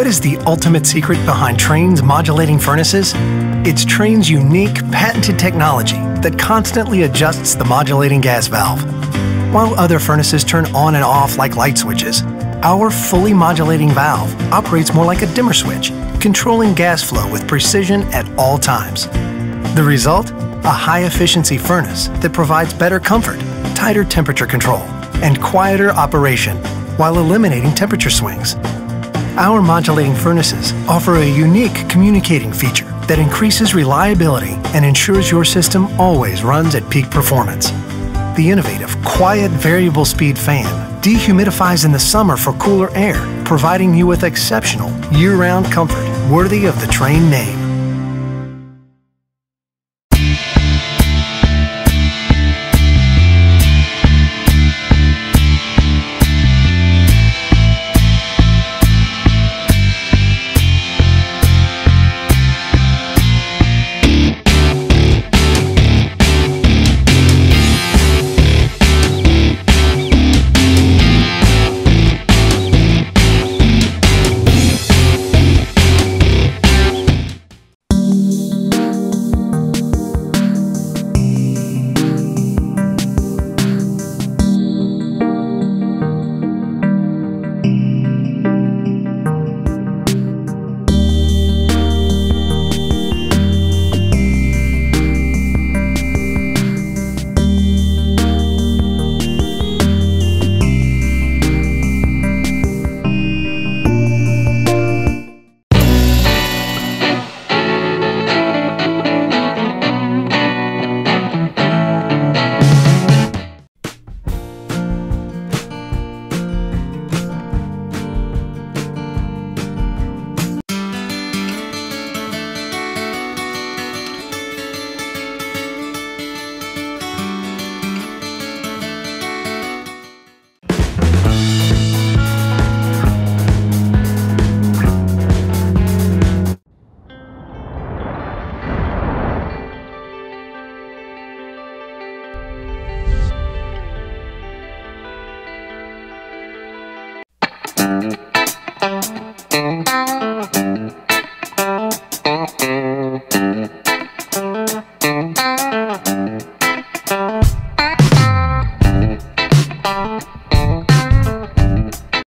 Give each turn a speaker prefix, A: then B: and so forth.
A: What is the ultimate secret behind Trane's modulating furnaces? It's Trane's unique, patented technology that constantly adjusts the modulating gas valve. While other furnaces turn on and off like light switches, our fully modulating valve operates more like a dimmer switch, controlling gas flow with precision at all times. The result? A high efficiency furnace that provides better comfort, tighter temperature control, and quieter operation while eliminating temperature swings. Our modulating furnaces offer a unique communicating feature that increases reliability and ensures your system always runs at peak performance. The innovative Quiet Variable Speed Fan dehumidifies in the summer for cooler air, providing you with exceptional year-round comfort worthy of the Trane name. Thank you.